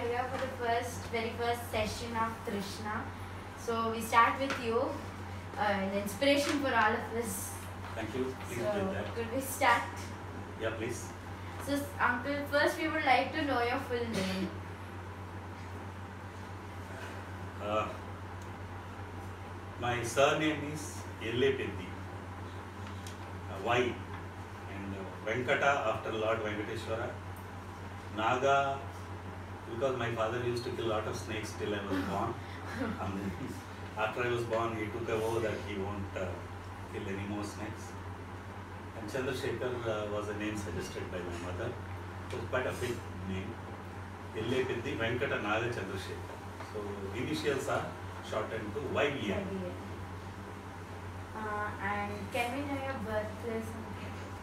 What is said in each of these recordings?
are here for the first, very first session of Trishna. So we start with you, uh, an inspiration for all of us. Thank you. Please So do that. could we start? Yeah, please. So Uncle, first we would like to know your full name. Uh, my surname is Ellepeddi. Uh, y. And uh, Venkata after Lord Venkateshwara. Naga, because my father used to kill a lot of snakes till I was born. and then after I was born, he took a vow that he won't uh, kill any more snakes. And Chandrasekhar uh, was a name suggested by my mother. It was quite a big name. Ellepeddi Venkata Naga Chandrasekhar. So initials are shortened to YVN. Uh, and can we know your birthplace?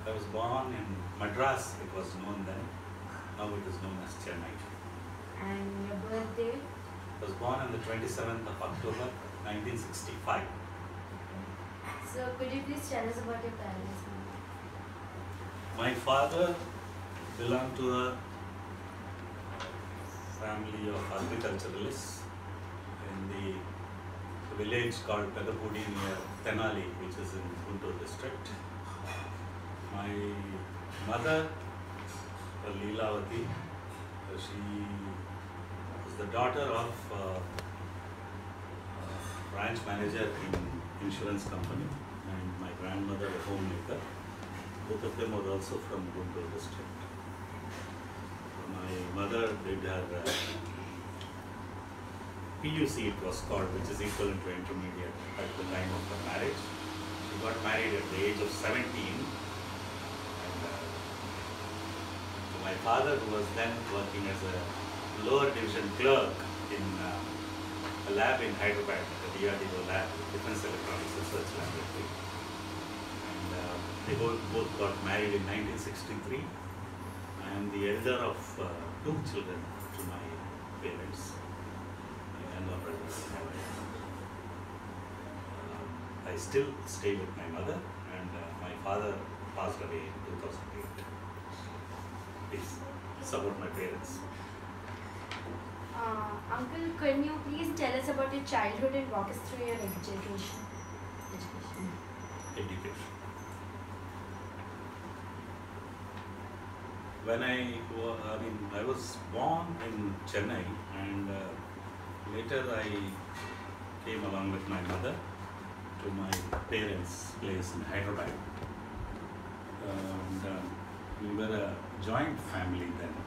I was born in Madras, it was known then. Now it is known as Chennai. And your birthday? I was born on the 27th of October 1965. So could you please tell us about your parents? My father belonged to a family of agriculturalists in the village called Pedapudi near Tenali, which is in Guntur district. My mother, Leelavati, she the daughter of uh, a branch manager in insurance company and my grandmother a homemaker. Both of them were also from Guntur district. My mother did her uh, PUC, it was called, which is equivalent to intermediate at the time of her marriage. She got married at the age of 17. And uh, my father, who was then working as a lower division clerk in uh, a lab in Hyderabad, the DRDO lab, Defense Electronics Research Laboratory. And uh, they both, both got married in 1963. I am the elder of uh, two children to my parents, brothers. Uh, I still stay with my mother, and uh, my father passed away in 2008. Please support my parents. Uh, Uncle, can you please tell us about your childhood and walk us through your education? Education. education. When I, I mean, I was born in Chennai, and uh, later I came along with my mother to my parents' place in Hyderabad. And uh, we were a joint family then.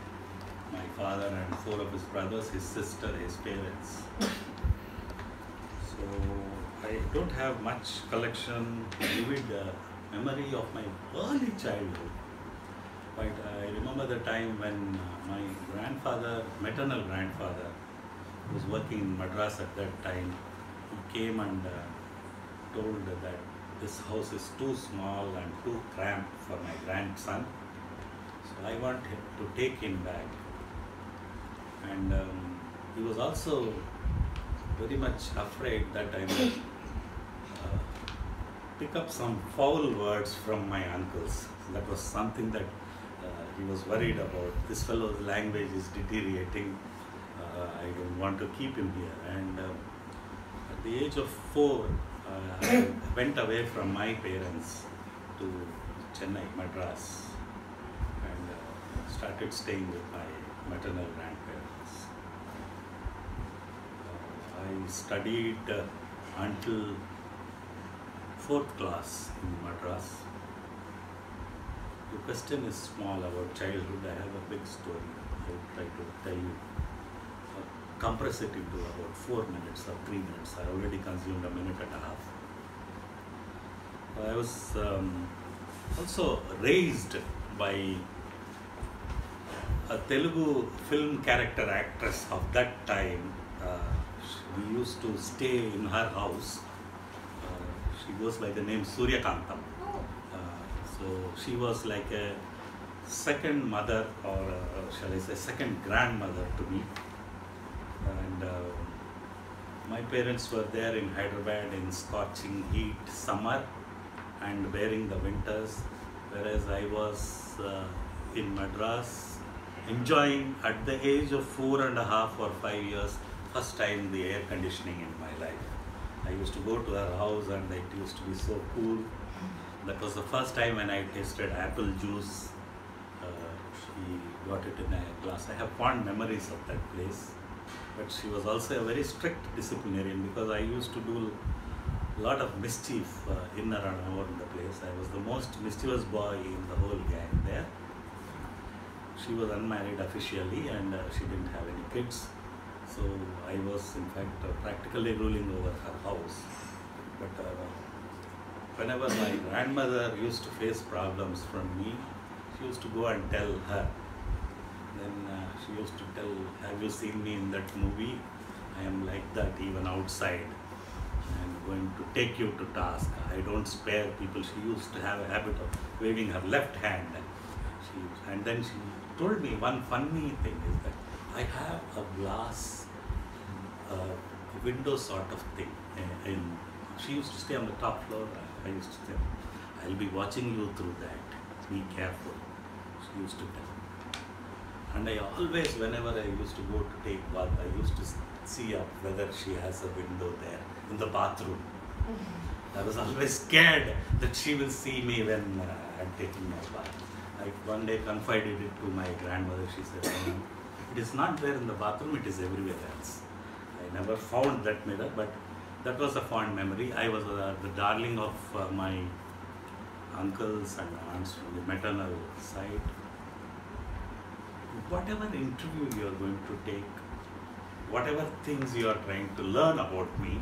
My father and four of his brothers, his sister, his parents. So I don't have much collection, vivid uh, memory of my early childhood. But I remember the time when uh, my grandfather, maternal grandfather, was working in Madras at that time. He came and uh, told that this house is too small and too cramped for my grandson. So I want him to take him back. And um, he was also very much afraid that I might uh, pick up some foul words from my uncles. That was something that uh, he was worried about. This fellow's language is deteriorating. Uh, I don't want to keep him here. And um, at the age of four, uh, I went away from my parents to Chennai, Madras, and uh, started staying with my maternal grandparents. Uh, I studied uh, until fourth class in Madras. The question is small about childhood. I have a big story. I will try to tell you, uh, compress it into about four minutes or three minutes. I already consumed a minute and a half. I was um, also raised by a Telugu film character actress of that time. We used to stay in her house. Uh, she goes by the name Surya Kantam. Oh, Uh, so she was like a second mother, or uh, shall I say, second grandmother to me. And uh, my parents were there in Hyderabad in scorching heat summer and bearing the winters, whereas I was uh, in Madras enjoying at the age of four and a half or five years, first time the air conditioning in my life. I used to go to her house and it used to be so cool. That was the first time when I tasted apple juice. Uh, she got it in a glass. I have fond memories of that place. But she was also a very strict disciplinarian because I used to do a lot of mischief uh, in and around the place. I was the most mischievous boy in the whole gang there. She was unmarried officially and uh, she didn't have any kids. So I was in fact uh, practically ruling over her house. But uh, whenever my grandmother used to face problems from me, she used to go and tell her. Then uh, she used to tell, Have you seen me in that movie? I am like that even outside. I'm going to take you to task. I don't spare people. She used to have a habit of waving her left hand. She, and then she told me one funny thing is that I have a glass uh, window sort of thing. uh, In, she used to stay on the top floor. I used to say, I'll be watching you through that. Be careful. She used to tell. And I always, whenever I used to go to take bath, I used to see up whether she has a window there in the bathroom. I was always scared that she will see me when uh, I'm taking my bath. I one day confided it to my grandmother. She said, "No, "It is not there in the bathroom. It is everywhere else." I never found that mirror, but that was a fond memory. I was uh, the darling of uh, my uncles and aunts from the maternal side. Whatever interview you are going to take, whatever things you are trying to learn about me,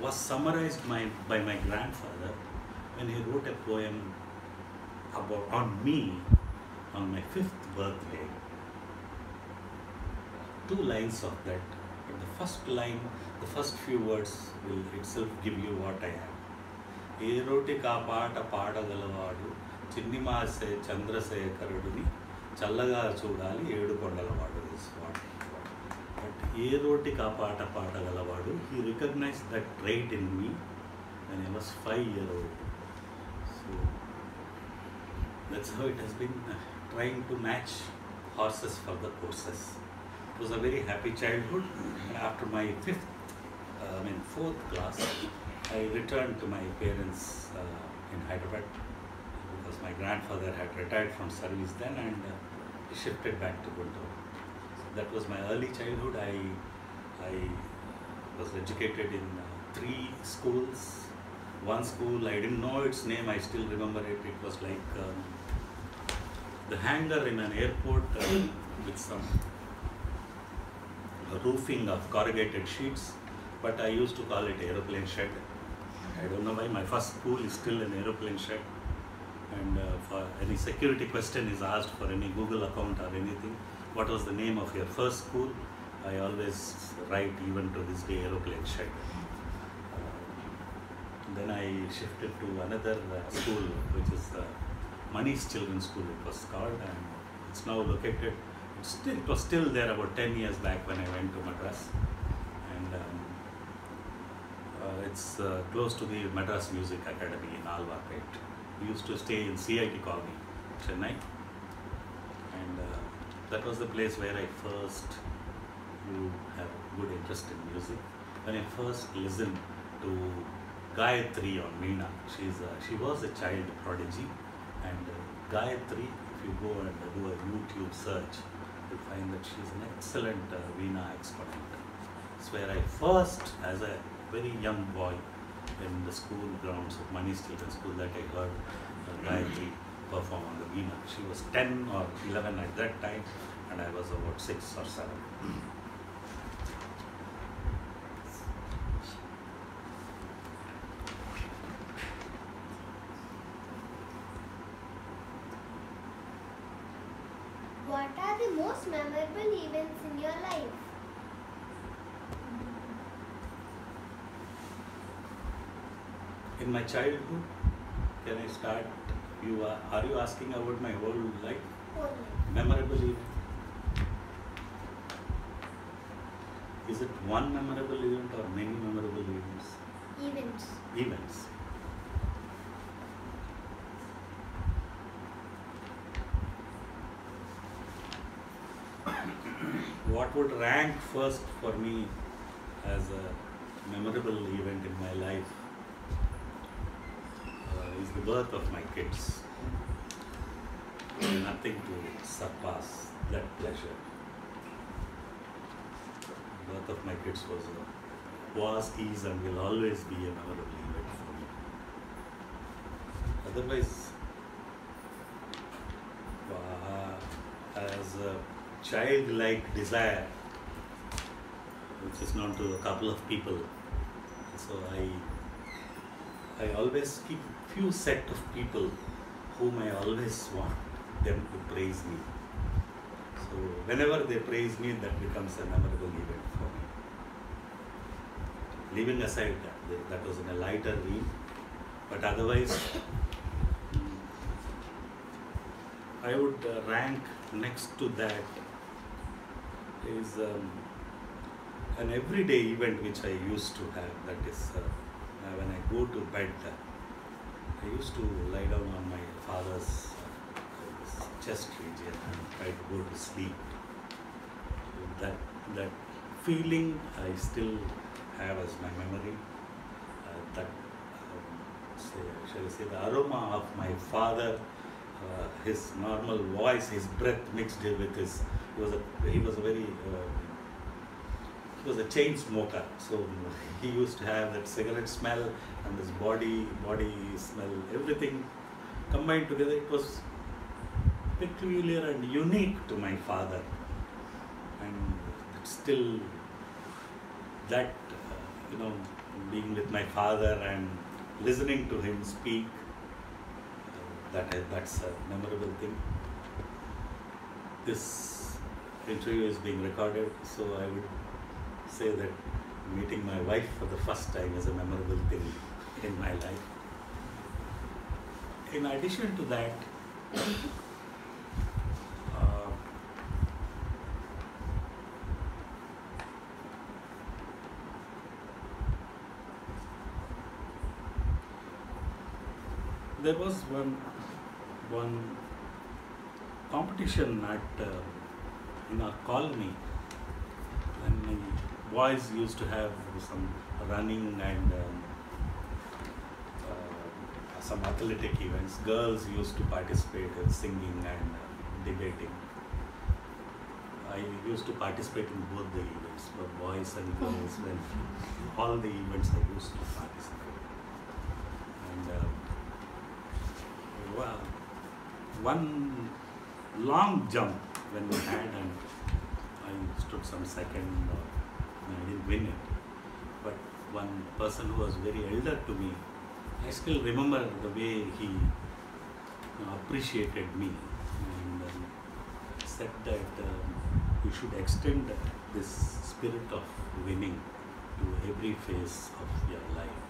was summarized my, by my grandfather when he wrote a poem about on me on my fifth birthday. Two lines of that. But the first line, the first few words will itself give you what I am. ఏ రోటి కాపాట పాడగలవాడు చిన్నిమాసే చంద్రశేఖరుడిని చల్లగా చూడాలి ఏడు కొండలవాడు but ఏ రోటి కాపాట పాడగలవాడు he recognised that trait in me and was five year old so that's how it he's been trying to match horses for the courses Was a very happy childhood. After my fifth, uh, I mean fourth class, I returned to my parents uh, in Hyderabad because my grandfather had retired from service then and uh, shifted back to Guntur. So that was my early childhood. I, I was educated in uh, three schools. One school, I didn't know its name, I still remember it. It was like um, the hangar in an airport uh, with some roofing of corrugated sheets, but I used to call it aeroplane shed. I don't know why my first school is still an aeroplane shed. And uh, for any security question is asked for any Google account or anything, what was the name of your first school? I always write even to this day aeroplane shed. Uh, then I shifted to another uh, school, which is the Manish Children's School. It was called, and it's now located. Still, it was still there about 10 years back when I went to Madras, and um, uh, it's uh, close to the Madras Music Academy in Alwarpet. We used to stay in CIT Colony, Chennai, and uh, that was the place where I first grew have good interest in music. When I first listened to Gayatri or Meena, she's a, she was a child prodigy, and uh, Gayatri, if you go and do a YouTube search, you'll find that she is an excellent uh, Veena exponent. It's where I first, as a very young boy, in the school grounds of Manish Children's School, that I heard uh, Gayatri perform on the Veena. She was 10 or 11 at that time, and I was about 6 or 7. What are the most memorable events in your life? In my childhood, can I start? You are, are you asking about my whole life? Whole life. Memorable event? Is it one memorable event or many memorable events? Events. Events. what would rank first for me as a memorable event in my life the birth of my kids. Nothing to surpass that pleasure. birth of my kids was a, was, is, and will always be a memorable event for me. Otherwise, uh, as a childlike desire, which is known to a couple of people, so I, I always keep few set of people whom I always want them to praise me. So whenever they praise me, that becomes a memorable event for me. Leaving aside that, that was in a lighter vein, but otherwise, mm, I would uh, rank next to that is um, an everyday event which I used to have. That is uh, when I go to bed, uh, I used to lie down on my father's chest region and try to go to sleep. That that feeling I still have as my memory. Uh, that um, say, shall I say the aroma of my father, uh, his normal voice, his breath mixed with his. He was a he was a very uh, he was a chain smoker, so he used to have that cigarette smell and this body body smell, everything combined together. It was peculiar and unique to my father, and still that you know being with my father and listening to him speak that that's a memorable thing. This interview is being recorded, so I would say that meeting my wife for the first time is a memorable thing in my life. In addition to that, uh, there was one one competition at uh, in our colony boys used to have some running and um, uh, some athletic events. Girls used to participate in singing and uh, debating. I used to participate in both the events, boys and girls. When all the events I used to participate. And uh, one long jump when we had, and I stood some second. Or, I didn't win it. But one person who was very elder to me, I still remember the way he you know, appreciated me and um, said that um, you should extend this spirit of winning to every phase of your life.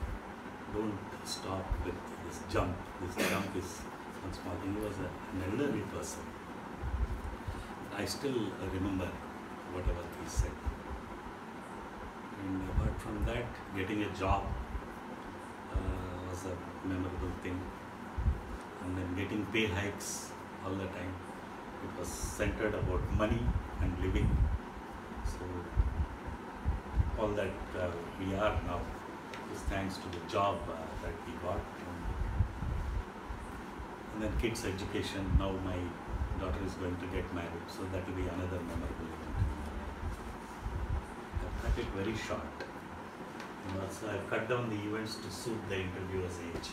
Don't stop with this jump. This jump is one small thing. He was a, an elderly person. I still remember whatever he said. From that, getting a job uh, was a memorable thing. And then getting pay hikes all the time. It was centered about money and living. So all that uh, we are now is thanks to the job uh, that we got. And, then kids' education. Now my daughter is going to get married, so that will be another memorable event. I've cut it very short. Also I've cut down the events to suit the interviewer's age.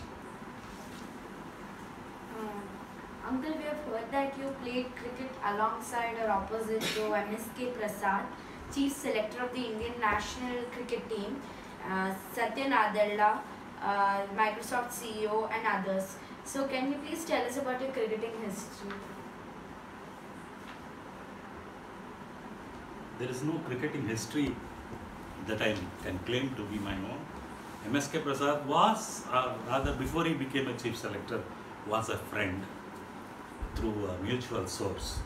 Um, Uncle, we have heard that you played cricket alongside or opposite to MSK Prasad, Chief Selector of the Indian National Cricket Team, uh, Satya Nadella, uh, Microsoft CEO, and others. So, can you please tell us about your cricketing history? There is no cricketing history that I can claim to be my own. MSK Prasad was, uh, rather before he became a chief selector, was a friend through a mutual source.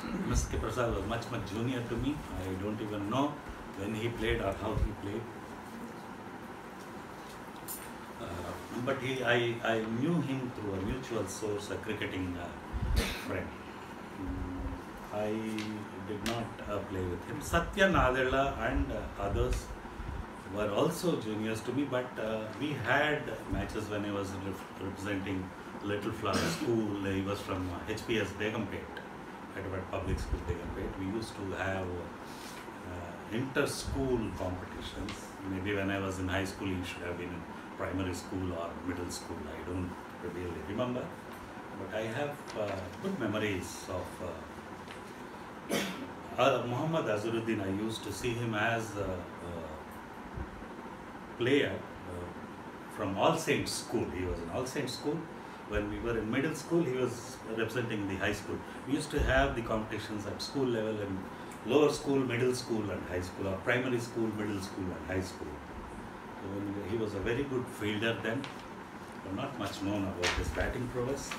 MSK Prasad was much, much junior to me. I don't even know when he played or how he played. Uh, but he, I, I knew him through a mutual source, a cricketing uh, friend. I did not uh, play with him. Satya Nadella and uh, others were also juniors to me, but uh, we had matches when I was representing Little Flower School. He was from uh, HPS Begumpet, Hyderabad Public School Begumpet. We used to have uh, inter-school competitions. Maybe when I was in high school, he should have been in primary school or middle school. I don't really remember, but I have uh, good memories of. Uh, uh, Muhammad Azharuddin, I used to see him as a, a player uh, from All Saints School. He was in All Saints School. When we were in middle school, he was representing the high school. We used to have the competitions at school level and lower school, middle school, and high school, or primary school, middle school, and high school. So he was a very good fielder then, but not much known about his batting prowess.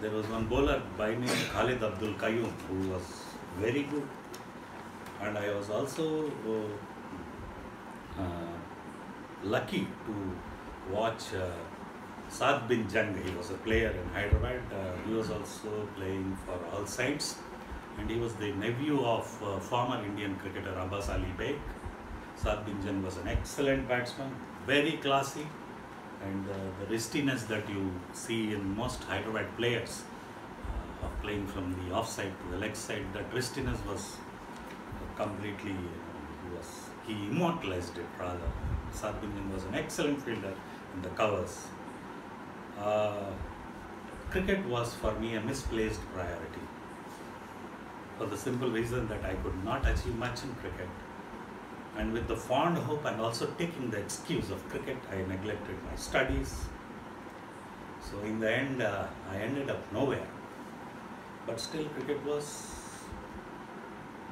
There was one bowler by name Khalid Abdul Qayyum who was very good, and I was also uh, uh, lucky to watch uh, Saad bin Jung. He was a player in Hyderabad. Uh, he was also playing for All Saints, and he was the nephew of uh, former Indian cricketer Abbas Ali Beg. Saad bin Jung was an excellent batsman, very classy, and uh, the wristiness that you see in most Hyderabad players playing from the offside to the leg side, that wristiness was completely, he was he immortalized it rather. Saad was an excellent fielder in the covers. Uh, cricket was for me a misplaced priority for the simple reason that I could not achieve much in cricket. And with the fond hope and also taking the excuse of cricket, I neglected my studies. So in the end, uh, I ended up nowhere. But still, cricket was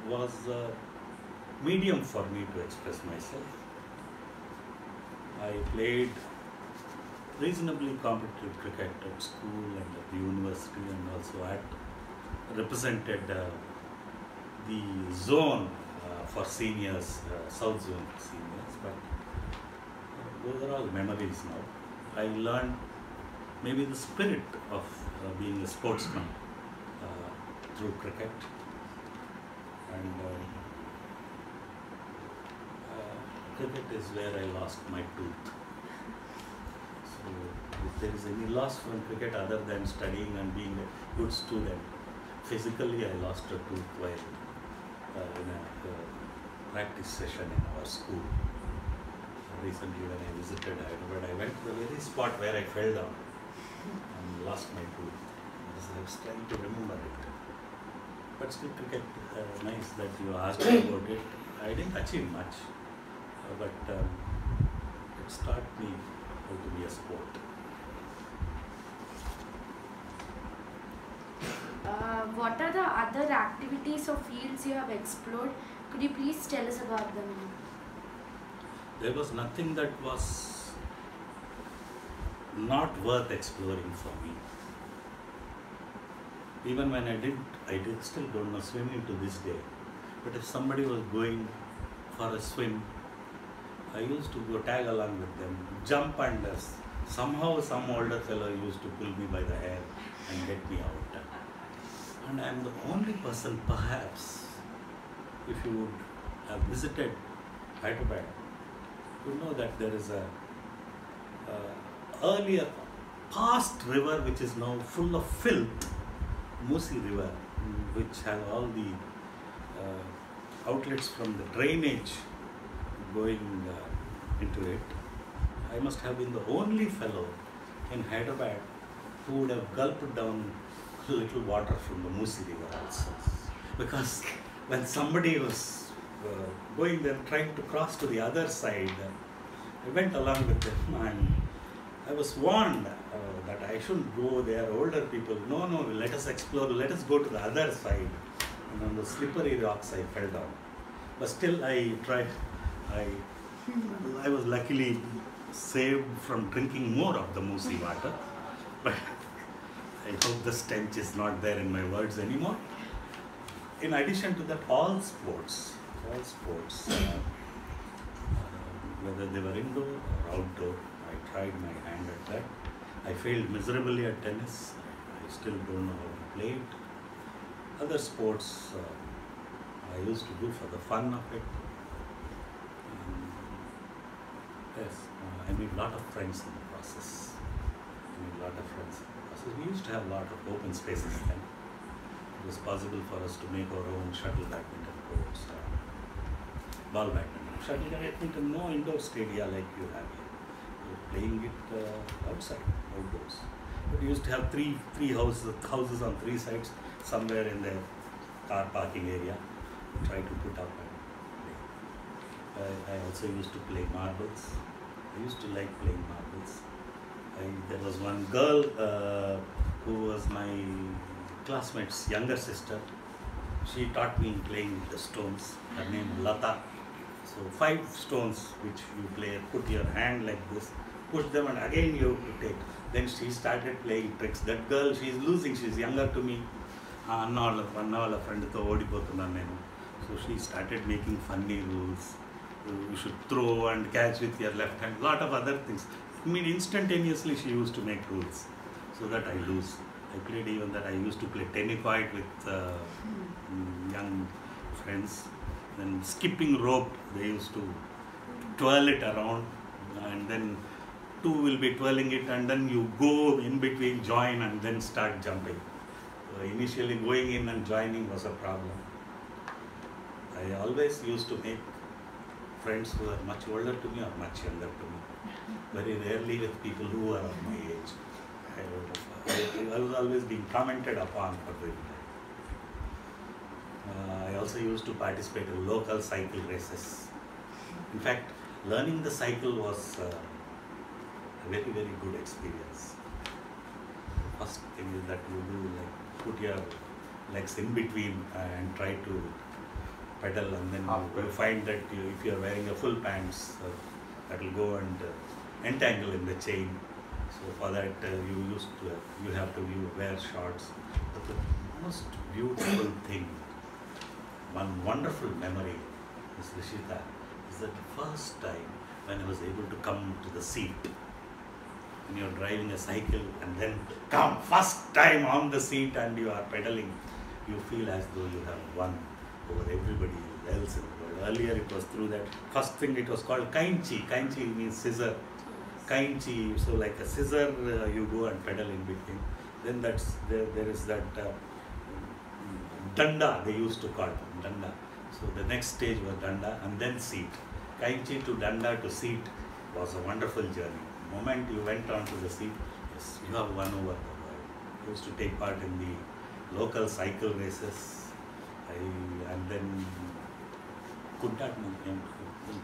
was a medium for me to express myself. I played reasonably competitive cricket at school and at the university, and also at represented uh, the zone uh, for seniors, uh, South Zone for seniors. But uh, those are all memories now. I learned maybe the spirit of uh, being a sportsman uh, through cricket, and uh, uh, cricket is where I lost my tooth. So, if there is any loss from cricket other than studying and being a good student, physically I lost a tooth while uh, in a uh, practice session in our school. Recently, when I visited Hyderabad, I went to the very spot where I fell down and lost my tooth. I was trying to remember it. But still, cricket, uh, nice that you asked me about it. I didn't achieve much, uh, but um, it taught me how to be a sport. Uh, what are the other activities or fields you have explored? Could you please tell us about them? There was nothing that was not worth exploring for me. Even when I did, I did still don't know swimming to this day. But if somebody was going for a swim, I used to go tag along with them, jump uh, somehow some older fellow used to pull me by the hair and get me out. And I am the only person, perhaps, if you would have visited Hyderabad, you know that there is a uh, earlier past river which is now full of filth, Musi River, which have all the uh, outlets from the drainage going uh, into it. I must have been the only fellow in Hyderabad who would have gulped down a little water from the Musi River also. Because when somebody was uh, going there trying to cross to the other side, I went along with them and I was warned that I shouldn't go there. Older people, no, no, let us explore, let us go to the other side. And on the slippery rocks, I fell down. But still, I tried. I, I was luckily saved from drinking more of the Musi water. But I hope the stench is not there in my words anymore. In addition to that, all sports, all sports, uh, whether they were indoor or outdoor, I tried my hand at that. I failed miserably at tennis. I still don't know how to play it. Other sports, uh, I used to do for the fun of it. Um, yes, uh, I made a lot of friends in the process. I made a lot of friends in the process. We used to have a lot of open spaces then. It was possible for us to make our own shuttle badminton courts, uh, ball badminton. Shuttle badminton, no indoor stadia like you have here. Playing it uh, outside, outdoors. But we used to have three three houses houses on three sides, somewhere in the car parking area. Try to put up and play. I, I also used to play marbles. I used to like playing marbles. I, there was one girl uh, who was my classmate's younger sister. She taught me playing the stones. Her name Lata. So five stones which you play, put your hand like this, push them and again you have to take. Then she started playing tricks. That girl, she is losing, she is younger to me. అన్న వాళ్ళ అన్న వాళ్ళ ఫ్రెండ్తో ఓడిపోతున్నాను నేను so she started making funny rules you should throw and catch with your left hand lot of other things I mean, instantaneously she used to make rules so that I lose. I played even that I used to play tennis with uh, mm, young friends. Then skipping rope, they used to twirl it around, and then two will be twirling it, and then you go in between, join, and then start jumping. Initially, going in and joining was a problem. I always used to make friends who are much older to me or much younger to me. Very rarely with people who are of my age. I, would- I- I was always being commented upon for doing that. Uh, I also used to participate in local cycle races. In fact, learning the cycle was uh, a very, very good experience. First thing is that you do like put your legs in between and try to pedal, and then you, you find that you, if you are wearing a full pants, uh, that will go and uh, entangle in the chain. So for that, uh, you used to you have to wear shorts. But the most beautiful thing, one wonderful memory, Miss Rishita, is that the first time when I was able to come to the seat. When you're driving a cycle and then come first time on the seat and you are pedaling, you feel as though you have won over everybody else in the world. Earlier it was through that first thing it was called kainchi. Kainchi means scissor. Kainchi, so like a scissor, uh, you go and pedal in between. Then that's there. There is that uh, danda they used to call it, danda. So the next stage was danda and then seat. Kainchi to danda to seat was a wonderful journey. Moment you went onto the seat, yes, you have won over the world. I used to take part in the local cycle races. I, and then could that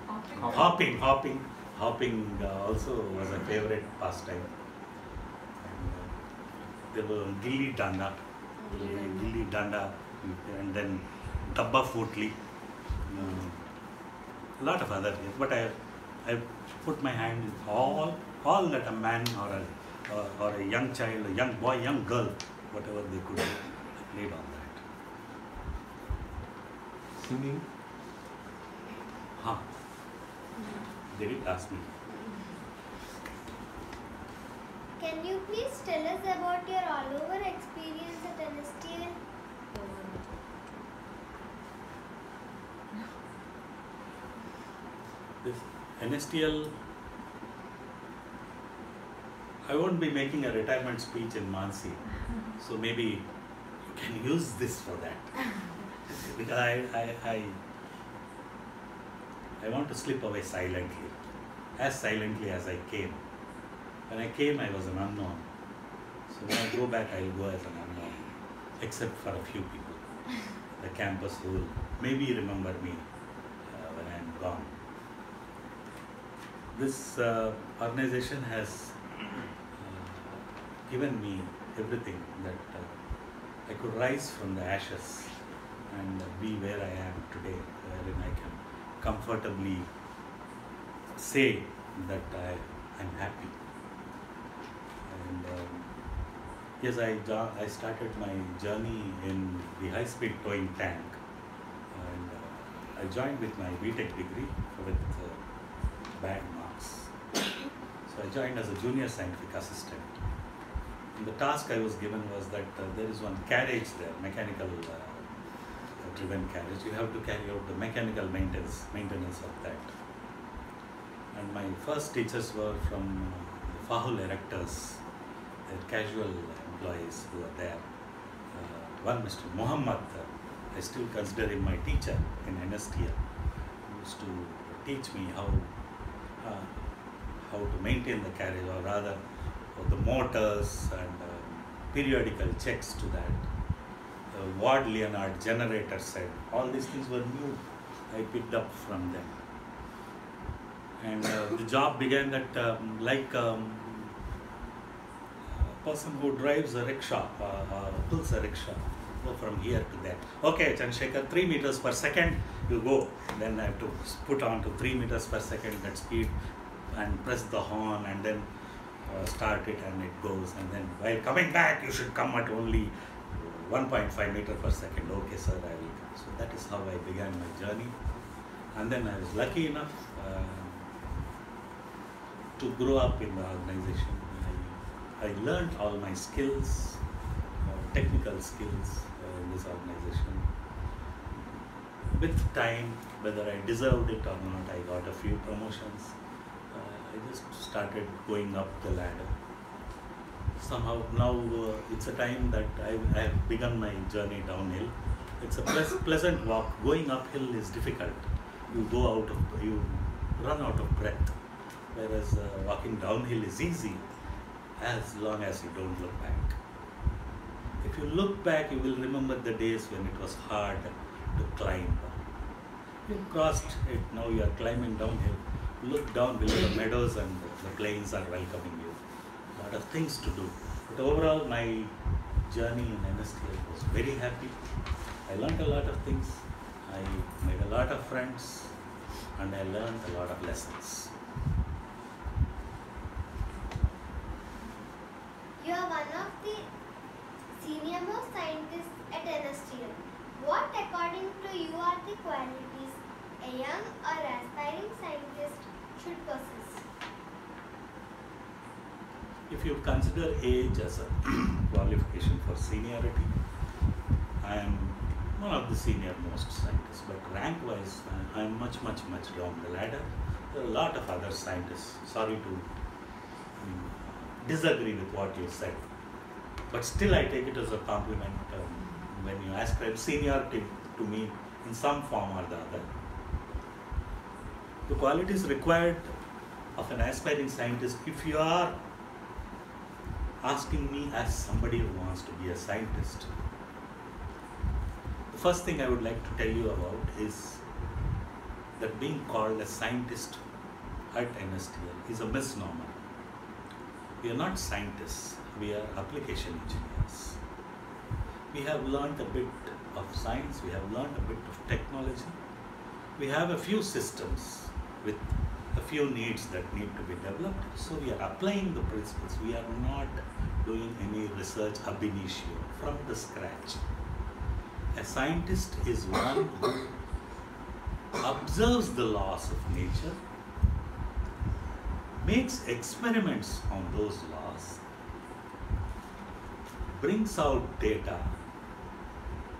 Hopping. hopping, hopping, hopping uh, also was a favorite pastime. And, uh, there were gilli danda, gilli danda, and then dabba footli. A lot of other things, but I, I put my hand in all, all that a man or a, or, or a young child, a young boy, young girl, whatever they could do, played on that. Singing. Huh. They did ask me. Can you please tell us about your all over experience at NSTL? This NSTL, I won't be making a retirement speech in Mansi, so maybe you can use this for that. because I, I, I, I want to slip away silently, as silently as I came. When I came, I was an unknown. So when I go back, I'll go as an unknown, except for a few people. The campus who will maybe remember me uh, when I'm gone. This uh, organization has given me everything that uh, I could rise from the ashes and be where I am today, wherein I can comfortably say that I am happy. And um, yes, I, I started my journey in the high speed towing tank. And uh, I joined with my BTech degree with uh. So I joined as a junior scientific assistant. And the task I was given was that uh, there is one carriage there, mechanical uh, driven carriage, you have to carry out the mechanical maintenance, maintenance of that. And my first teachers were from uh, the Fahul erectors, the casual employees who were there. Uh, one, Mr. Muhammad, uh, I still consider him my teacher in NSTL. Used to teach me how uh, how to maintain the carriage, or rather, uh, the motors and uh, periodical checks to that. The Ward Leonard generator set, all these things were new. I picked up from them. And uh, the job began that, um, like um, a person who drives a rickshaw, uh, uh, pulls a rickshaw, go from here to there. Okay, Chandrasekhar, 3 meters per second, you go. Then I have to put on to 3 meters per second that speed and press the horn and then uh, start it and it goes. And then while coming back, you should come at only 1.5 meter per second. Okay, sir, I will come. So that is how I began my journey. And then I was lucky enough uh, to grow up in the organization. I, I learned all my skills, uh, technical skills uh, in this organization. With time, whether I deserved it or not, I got a few promotions. I just started going up the ladder. Somehow now uh, it's a time that I, I have begun my journey downhill. It's a pleas- pleasant walk. Going uphill is difficult. You go out of, you run out of breath. Whereas uh, walking downhill is easy as long as you don't look back. If you look back, you will remember the days when it was hard to climb. You crossed it, now you are climbing downhill. Look down below the meadows and the plains are welcoming you. A lot of things to do. But overall, my journey in NSTL was very happy. I learned a lot of things. I made a lot of friends and I learned a lot of lessons. You are one of the senior most scientists at NSTL. What, according to you, are the qualities a young or aspiring scientist should possess? If you consider age as a qualification for seniority, I am one of the senior most scientists, but rank wise, I am much, much, much down the ladder. There are a lot of other scientists. Sorry to um, disagree with what you said, but still I take it as a compliment um, when you ascribe seniority to me in some form or the other. The qualities required of an aspiring scientist, if you are asking me as somebody who wants to be a scientist, the first thing I would like to tell you about is that being called a scientist at NSTL is a misnomer. We are not scientists, we are application engineers. We have learned a bit of science, we have learned a bit of technology, we have a few systems with a few needs that need to be developed. So we are applying the principles. We are not doing any research ab initio from the scratch. A scientist is one who observes the laws of nature, makes experiments on those laws, brings out data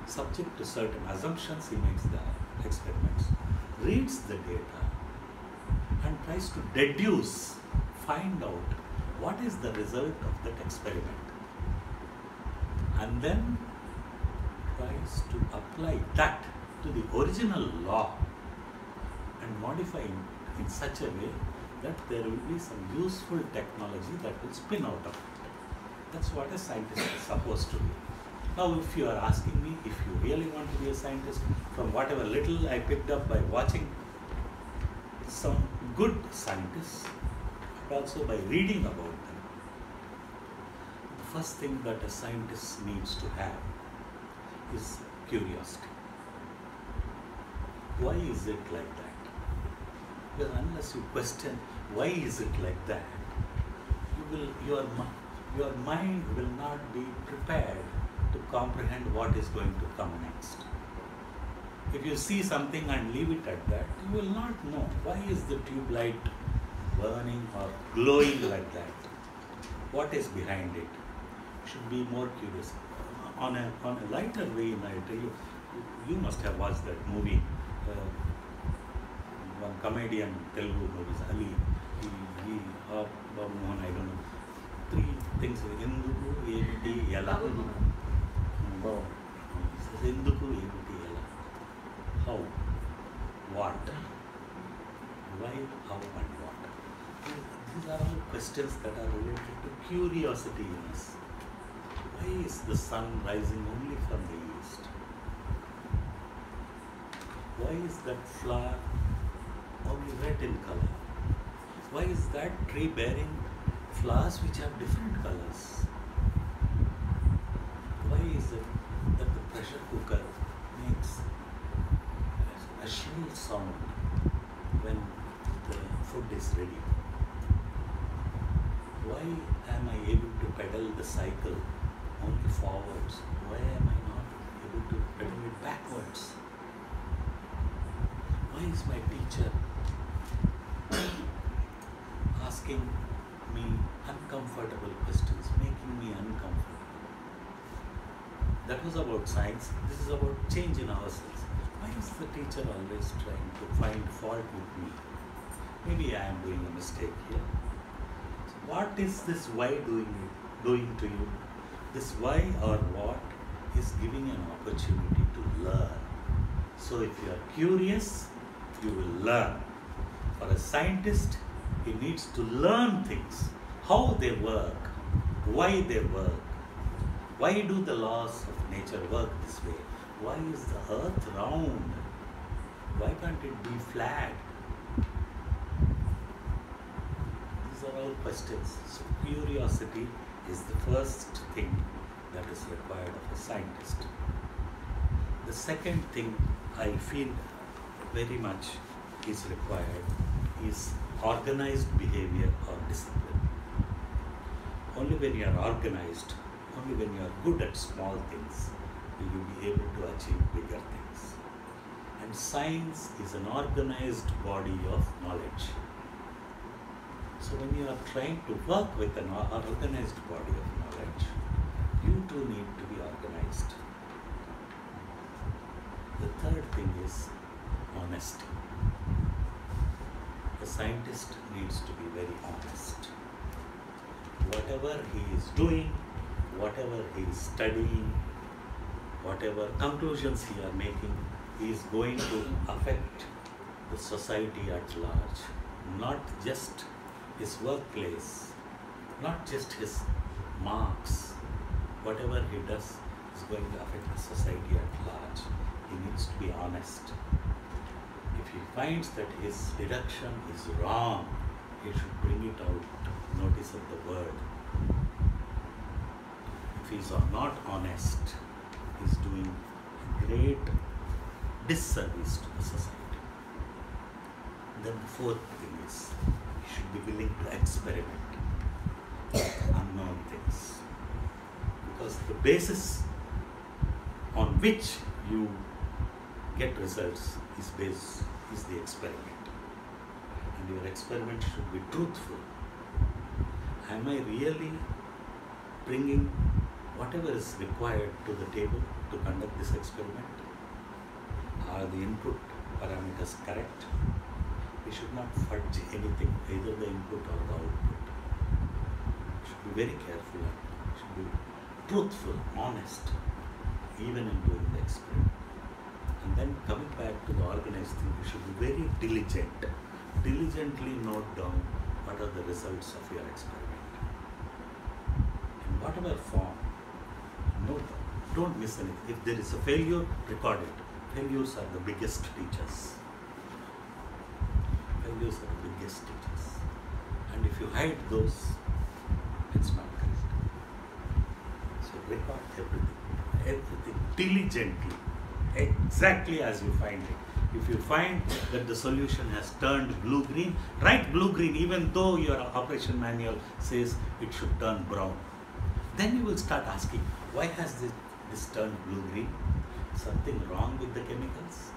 subject to certain assumptions, he makes the experiments, reads the data, and tries to deduce, find out what is the result of that experiment. And then tries to apply that to the original law and modify it in such a way that there will be some useful technology that will spin out of it. That's what a scientist is supposed to be. Now, if you are asking me if you really want to be a scientist, from whatever little I picked up by watching some good scientists, but also by reading about them, the first thing that a scientist needs to have is curiosity. Why is it like that? Because unless you question why is it like that, you will your your mind will not be prepared to comprehend what is going to come next. If you see something and leave it at that, you will not know why is the tube light burning or glowing like that. What is behind it? Should be more curious. On a, on a lighter vein, I tell you, you must have watched that movie. Uh, one comedian, Telugu movies, Ali, he, he or Babu Mohan, I don't know. Three things, Induku, A, D, Yala. Wow how, what, why, how, and what. These are all questions that are related to curiosity in us. Why is the sun rising only from the east? Why is that flower only red in color? Why is that tree bearing flowers which have different colors? Why is it that the pressure cooker shrill sound when the food is ready? Why am I able to pedal the cycle only forwards? Why am I not able to pedal it backwards? Why is my teacher asking me uncomfortable questions, making me uncomfortable? That was about science. This is about change in ourselves. Is the teacher always trying to find fault with me? Maybe I am doing a mistake here. What is this why doing doing to you? This why or what is giving an opportunity to learn. So if you are curious, you will learn. For a scientist, he needs to learn things, how they work, why they work, why do the laws of nature work this way? Why is the earth round? Why can't it be flat? These are all questions. So, curiosity is the first thing that is required of a scientist. The second thing I feel very much is required is organized behavior or discipline. Only when you are organized, only when you are good at small things, will you be able to achieve bigger things. And science is an organized body of knowledge. So when you are trying to work with an organized body of knowledge, you too need to be organized. The third thing is honesty. A scientist needs to be very honest. Whatever he is doing, whatever he is studying, whatever conclusions he are making, is going to affect the society at large, not just his workplace, not just his marks. Whatever he does is going to affect the society at large. He needs to be honest. If he finds that his deduction is wrong, he should bring it out, notice of the world. If he is not honest, is doing great disservice to the society. Then the fourth thing is he should be willing to experiment unknown things. Because the basis on which you get results is based is the experiment. And your experiment should be truthful. Am I really bringing whatever is required to the table to conduct this experiment? Are the input parameters correct? We should not fudge anything, either the input or the output. We should be very careful and should be truthful, honest, even in doing the experiment. And then coming back to the organized thing, you should be very diligent. Diligently note down what are the results of your experiment. In whatever form. Don't miss anything. If there is a failure, record it. Failures are the biggest teachers. Failures are the biggest teachers. And if you hide those, it's not correct. So record everything, everything diligently, exactly as you find it. If you find that the solution has turned blue green, write blue green even though your operation manual says it should turn brown. Then you will start asking, why has this, this turned blue green? Something wrong with the chemicals?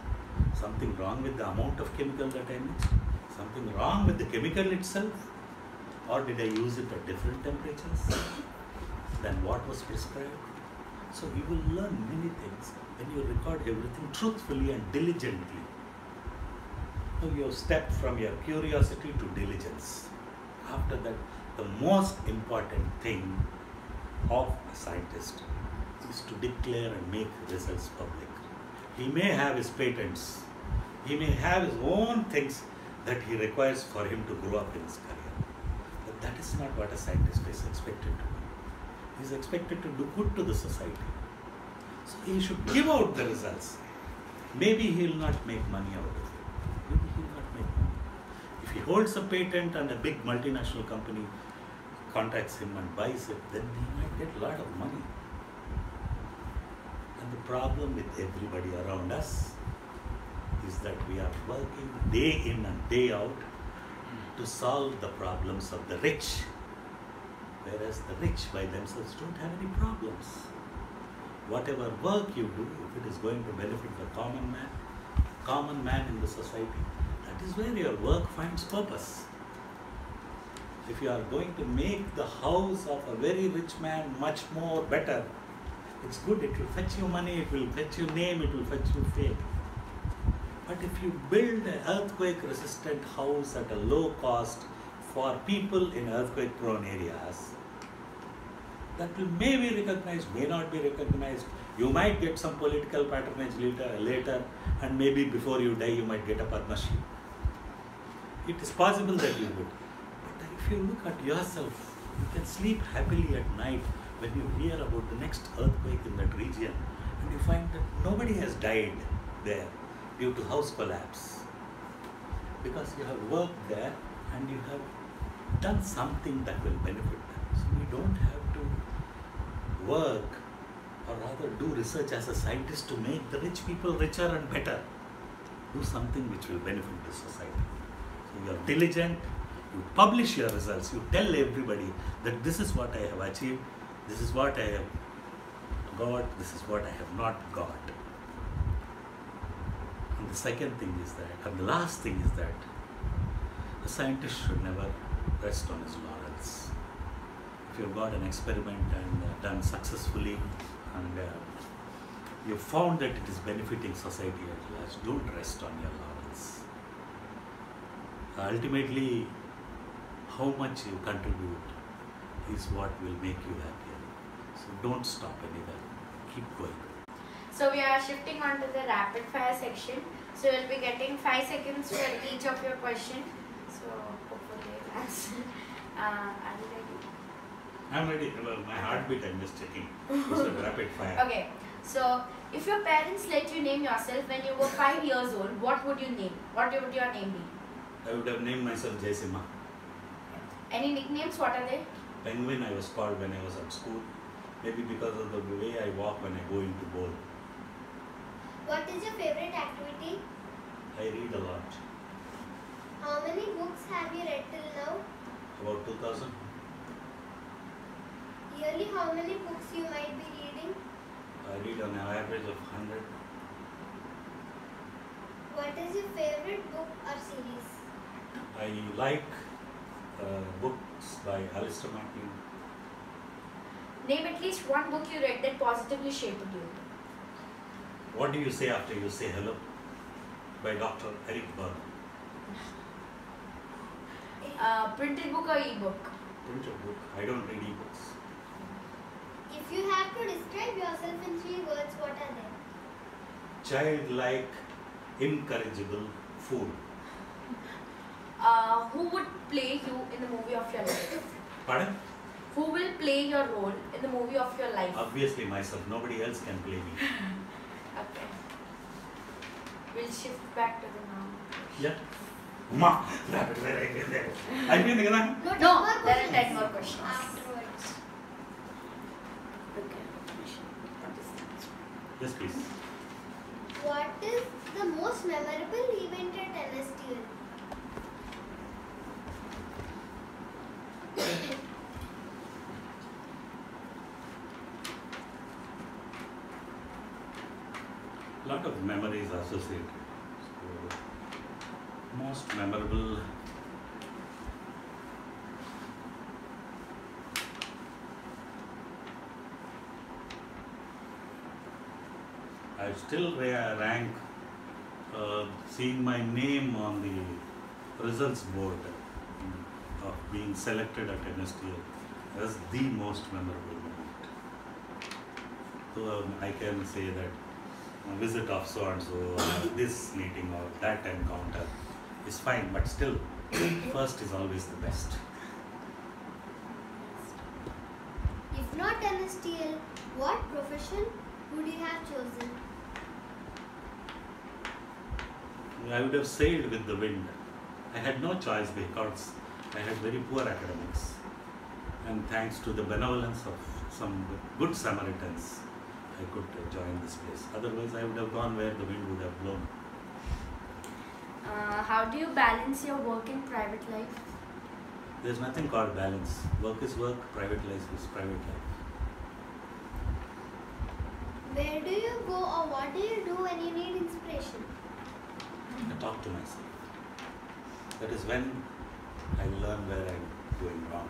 Something wrong with the amount of chemical that I mixed? Something wrong with the chemical itself? Or did I use it at different temperatures than what was prescribed? So you will learn many things when you record everything truthfully and diligently. So you have stepped from your curiosity to diligence. After that, the most important thing of a scientist is to declare and make results public. He may have his patents, he may have his own things that he requires for him to grow up in his career. But that is not what a scientist is expected to do. He is expected to do good to the society. So he should give out the results. Maybe he will not make money out of it. Maybe he will not make money. If he holds a patent and a big multinational company contacts him and buys it, then he might get a lot of money. The problem with everybody around us is that we are working day in and day out to solve the problems of the rich, whereas the rich by themselves don't have any problems. Whatever work you do, if it is going to benefit the common man, common man in the society, that is where your work finds purpose. If you are going to make the house of a very rich man much more better, it's good, it will fetch you money, it will fetch you name, it will fetch you fame. But if you build an earthquake resistant house at a low cost for people in earthquake prone areas, that will may be recognized, may not be recognized. You might get some political patronage later, later and maybe before you die you might get a Padma Shri. It is possible that you would. But if you look at yourself, you can sleep happily at night when you hear about the next earthquake in that region and you find that nobody has died there due to house collapse. Because you have worked there and you have done something that will benefit them. So we don't have to work or rather do research as a scientist to make the rich people richer and better. Do something which will benefit the society. So you are diligent, you publish your results, you tell everybody that this is what I have achieved, this is what I have got, this is what I have not got. And the second thing is that, and the last thing is that, the scientist should never rest on his laurels. If you've got an experiment and uh, done successfully and uh, you found that it is benefiting society at large, don't rest on your laurels. Ultimately, how much you contribute is what will make you happier. So don't stop anywhere. Keep going. So we are shifting on to the rapid fire section. So you'll be getting five seconds for each of your question. So hopefully answer. Uh, are you ready? I'm ready. Well, my heartbeat, I'm just checking. It's a rapid fire. Okay. So if your parents let you name yourself when you were five years old, what would you name? What would your name be? I would have named myself Jaisimha. Any nicknames? What are they? Penguin I was called when I was at school. Maybe because of the way I walk when I go into bowl. What is your favorite activity? I read a lot. How many books have you read till now? About 2000. Yearly, how many books you might be reading? I read on an average of 100. What is your favorite book or series? I like uh, books by Alistair MacLean. Name at least one book you read that positively shaped you. What do you say after you say hello? By Dr. Eric Berne. Uh, printed book or ebook? Printed book. I don't read e-books. If you have to describe yourself in three words, what are they? Childlike, incorrigible, fool. Uh, who would play you in the movie of your life? Pardon? Who will play your role in the movie of your life? Obviously myself. Nobody else can play me. okay. We'll shift back to the now. Yeah. Ma, rapid fire again there. I mean, no, no, there are ten more questions. Afterwards. Okay. Yes, please. What is the most memorable event at NSTL? Associated. So, most memorable. I still rank uh, seeing my name on the results board mm, of being selected at NSTL as the most memorable moment. So um, I can say that visit of so and so, this meeting or that encounter is fine, but still, first is always the best. If not NSTL, what profession would you have chosen? I would have sailed with the wind. I had no choice because I had very poor academics. And thanks to the benevolence of some good Samaritans, I could join this place. Otherwise, I would have gone where the wind would have blown. Uh, how do you balance your work and private life? There's nothing called balance. Work is work, private life is private life. Where do you go or what do you do when you need inspiration? I talk to myself. That is when I learn where I'm going wrong.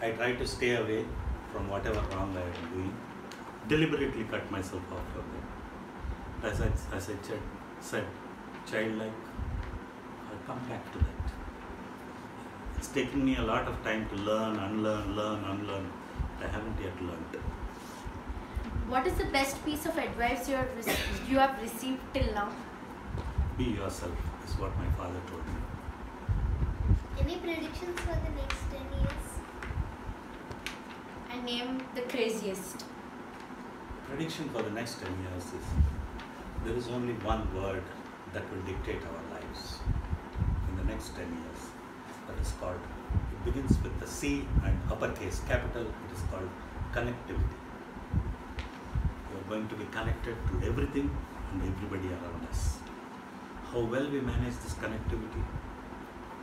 I try to stay away from whatever wrong I am doing, deliberately cut myself off from them. As I, as I said, said, childlike, I'll come back to that. It's taken me a lot of time to learn, unlearn, learn, unlearn. I haven't yet learned. What is the best piece of advice you have, rec- you have received till now? Be yourself is what my father told me. Any predictions for the next 10 years? I name the craziest. Prediction for the next 10 years is there is only one word that will dictate our lives in the next 10 years. That is called, it begins with the C and uppercase capital, it is called connectivity. You are going to be connected to everything and everybody around us. How well we manage this connectivity,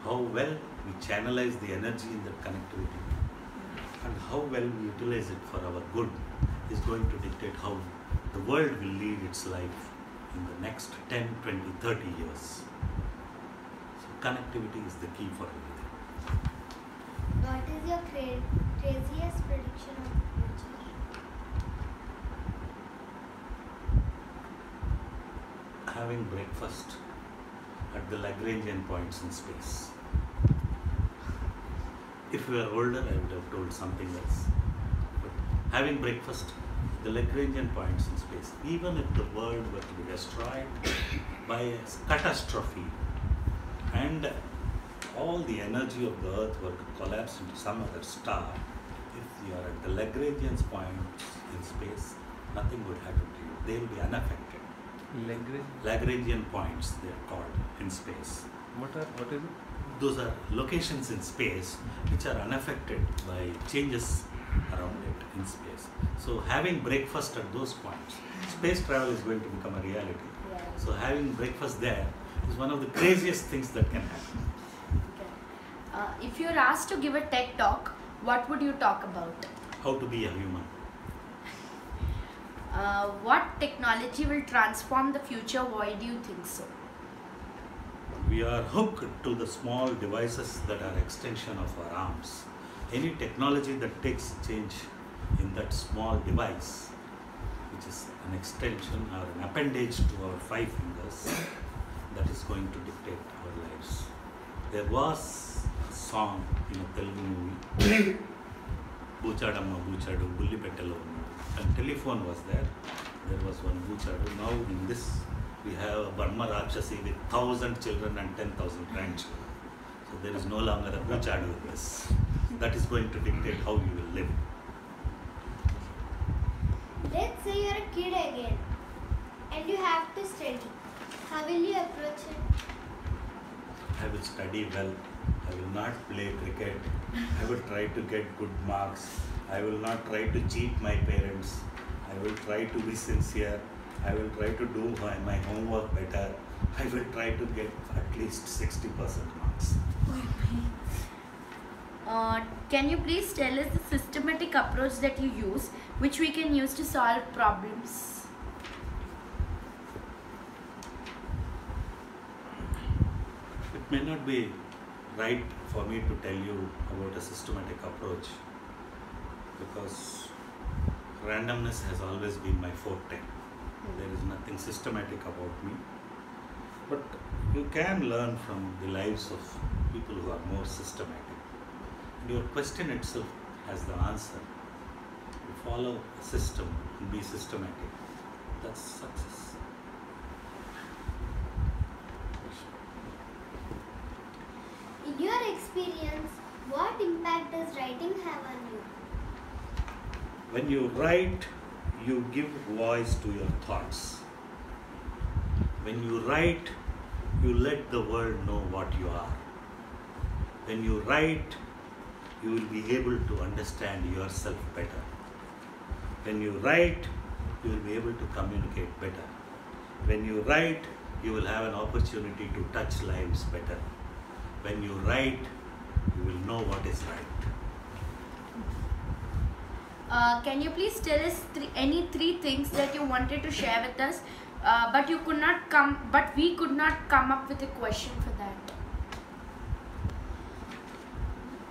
how well we channelize the energy in that connectivity, and how well we utilize it for our good is going to dictate how the world will lead its life in the next 10, 20, 30 years. So, connectivity is the key for everything. What is your cra- craziest prediction of the future? Having breakfast at the Lagrangian points in space. If we were older, I would have told something else. Having breakfast, the Lagrangian points in space, even if the world were to be destroyed by a catastrophe and all the energy of the earth were to collapse into some other star, if you are at the Lagrangian points in space, nothing would happen to you. They will be unaffected. Language. Lagrangian points, they are called in space. What are what is it? Those are locations in space which are unaffected by changes around it in space. So, having breakfast at those points, space travel is going to become a reality. So, having breakfast there is one of the craziest things that can happen. Uh, if you're asked to give a TED talk, what would you talk about? How to be a human. Uh, what technology will transform the future? Why do you think so? We are hooked to the small devices that are extension of our arms. Any technology that takes change in that small device, which is an extension or an appendage to our five fingers, that is going to dictate our lives. There was a song in a Telugu movie, Boochadamma Boochadu, Bullipetalo, and telephone was there. There was one Boochadu. Now in this, we have a Burma Rakshasi with thousand children and ten thousand grandchildren. So there is no longer a Boochadu in this. That is going to dictate how you will live. Let's say you're a kid again and you have to study. How will you approach it? I will study well. I will not play cricket. I will try to get good marks. I will not try to cheat my parents. I will try to be sincere. I will try to do my, my homework better. I will try to get at least 60% marks. Uh, can you please tell us the systematic approach that you use, which we can use to solve problems? It may not be right for me to tell you about a systematic approach because randomness has always been my forte. There is nothing systematic about me. But you can learn from the lives of people who are more systematic. Your question itself has the answer. You follow a system and be systematic. That's success. In your experience, what impact does writing have on you? When you write, you give voice to your thoughts. When you write, you let the world know what you are. When you write, you will be able to understand yourself better. When you write, you will be able to communicate better. When you write, you will have an opportunity to touch lives better. When you write, you will know what is right. Uh, can you please tell us any three things that you wanted to share with us, uh, but you could not come, but we could not come up with a question for that.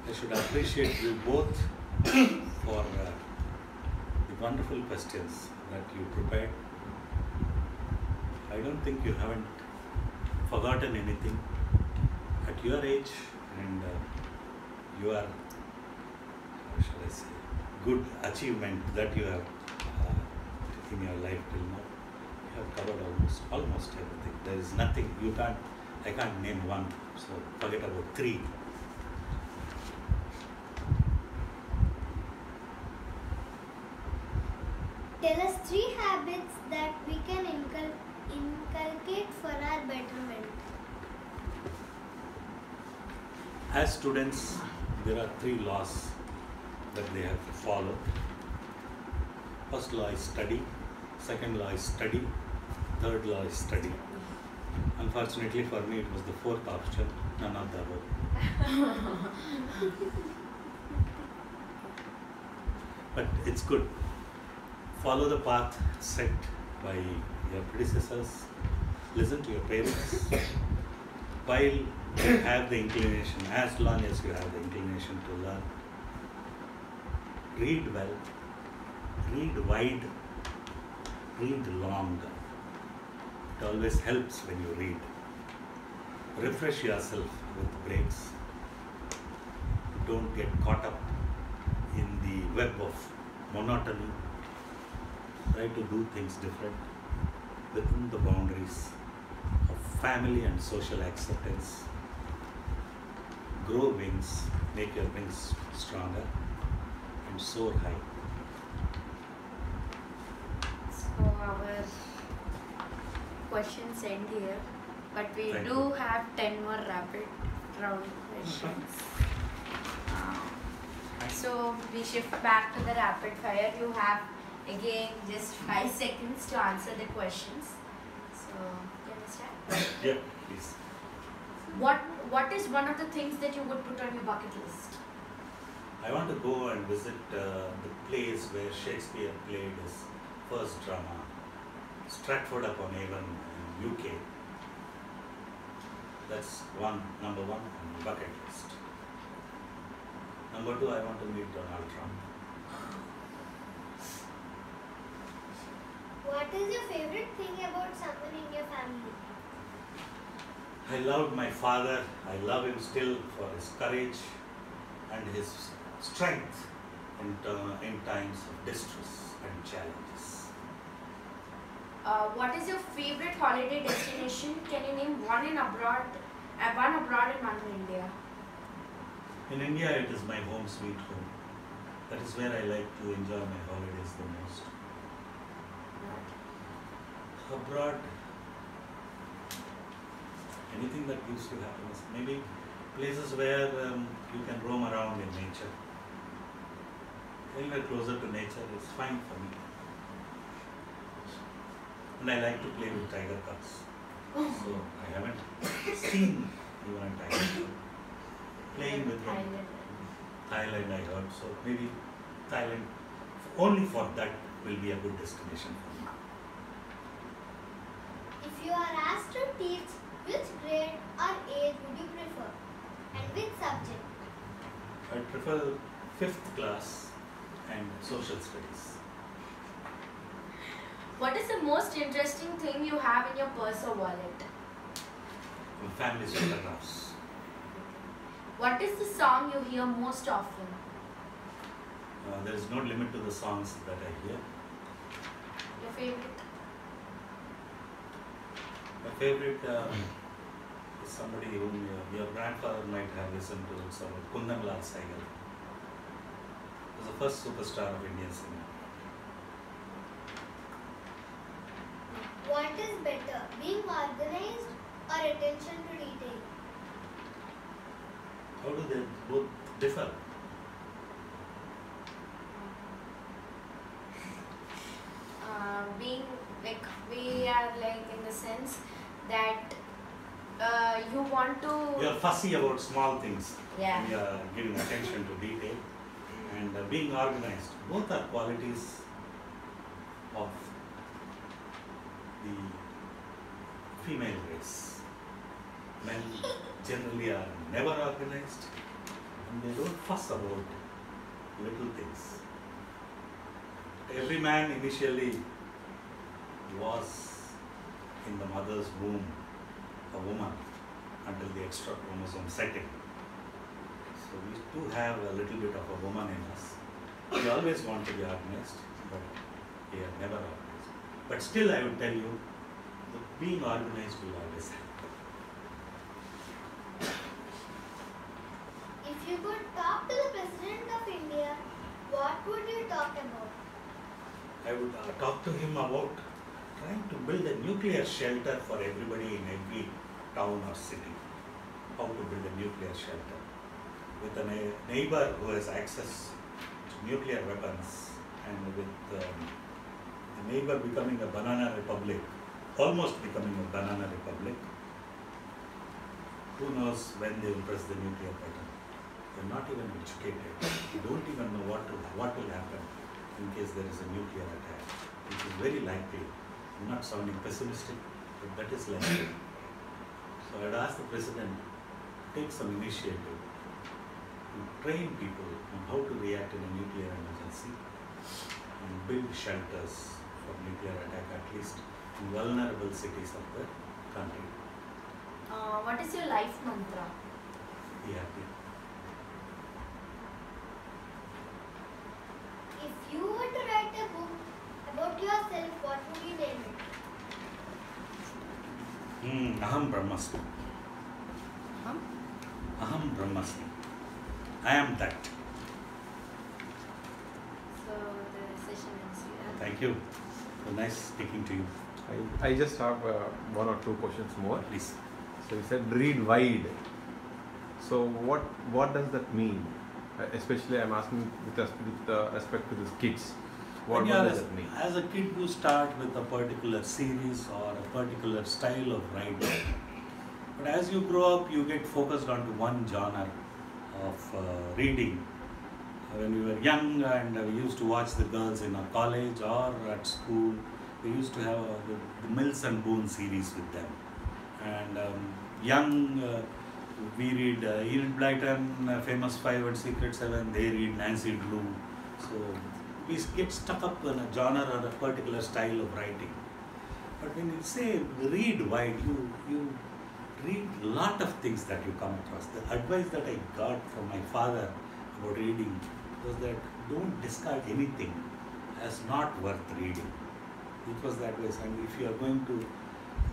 I should appreciate you both for uh, the wonderful questions that you prepared. I don't think you haven't forgotten anything at your age and uh, are, how shall I say, good achievement that you have uh, in your life till now. You have covered almost almost everything. There is nothing you can't. I can't name one. So forget about three. Tell us three habits that we can incul- inculcate for our betterment. As students, there are three laws that they have to follow. First law is study, second law is study, third law is study. Unfortunately for me, it was the fourth option, none of the above. but it's good. Follow the path set by your predecessors, listen to your parents, while you have the inclination, as long as you have the inclination to learn, read well, read wide, read long. It always helps when you read. Refresh yourself with breaks. Don't get caught up in the web of monotony. Try to do things different within the boundaries of family and social acceptance. Grow wings, make your wings stronger, and soar high. So our questions end here, but we Thank do you. have ten more rapid round questions. Uh, so we shift back to the rapid fire. You have again just five seconds to answer the questions. So we start? Yeah, please. What What is one of the things that you would put on your bucket list? I want to go and visit uh, the place where Shakespeare played his first drama, Stratford upon Avon in UK. That's one number one on the bucket list. Number two, I want to meet Donald Trump. What is your favorite thing about someone in your family? I loved my father. I love him still for his courage and his strength in, uh, in times of distress and challenges. Uh, what is your favorite holiday destination? Can you name one in abroad, uh, one abroad and one in India? In India, it is my home sweet home. That is where I like to enjoy my holidays the most. Abroad, anything that gives you happiness. Maybe places where um, you can roam around in nature. Anywhere closer to nature is fine for me. And I like to play with tiger cubs. So I haven't seen even a tiger. Playing with them. Thailand. I heard. So maybe Thailand, only for that will be a good destination you are asked to teach, which grade or age would you prefer? And which subject? I prefer fifth class and social studies. What is the most interesting thing you have in your purse or wallet? My family's photographs. What is the song you hear most often? Uh, there is no limit to the songs that I hear. Your favorite? My favorite um, is somebody whom your, your grandfather might have listened to, some Kundan Lal Saigal. He was the first superstar of Indian cinema. What is better, being organized or attention to detail? How do they both differ? Uh, being like we are like in the sense that uh, you want to You are fussy about small things. Yeah. We are giving attention to detail and uh, being organized. Both are qualities of the female race. Men generally are never organized and they don't fuss about little things. Every man initially was in the mother's womb a woman until the extra chromosome set in. So we do have a little bit of a woman in us. We always want to be organized, but we are never organized. But still, I would tell you, that being organized will always help. If you could talk to the President of India, what would you talk about? I would uh, talk to him about trying to build a nuclear shelter for everybody in every town or city. How to build a nuclear shelter with a neighbor who has access to nuclear weapons and with um, the neighbor becoming a banana republic, almost becoming a banana republic. Who knows when they will press the nuclear button? They're not even educated. They don't even know what will, what will happen in case there is a nuclear attack, which is very likely. I'm not sounding pessimistic, but that is likely. So I'd ask the president to take some initiative to train people on how to react in a nuclear emergency and build shelters for nuclear attack at least in vulnerable cities of the country. uh, what is your life mantra? Be happy. If you were to write a book about yourself, what would you name it? Hmm, Aham Brahmasmi. Huh? Aham Brahmasmi. I am that. So the session ends here. Thank you. So nice speaking to you. I, I just have uh, one or two questions more. Please. So you said read wide. So what what does that mean? Uh, especially I'm asking with, res- with uh, respect to these kids. What, When what does as, that mean? as a kid, you start with a particular series or a particular style of writing. But as you grow up, you get focused onto one genre of uh, reading. When we were young and uh, we used to watch the girls in our college or at school, we used to have uh, the, the Mills and Boon series with them. And um, young, uh, we read uh, Enid Blyton, uh, Famous Five and Secret Seven, they read Nancy Drew. So we get stuck up in a genre or a particular style of writing. But when you say read wide, you, you read lot of things that you come across. The advice that I got from my father about reading was that don't discard anything as not worth reading. It was that way. And if you are going to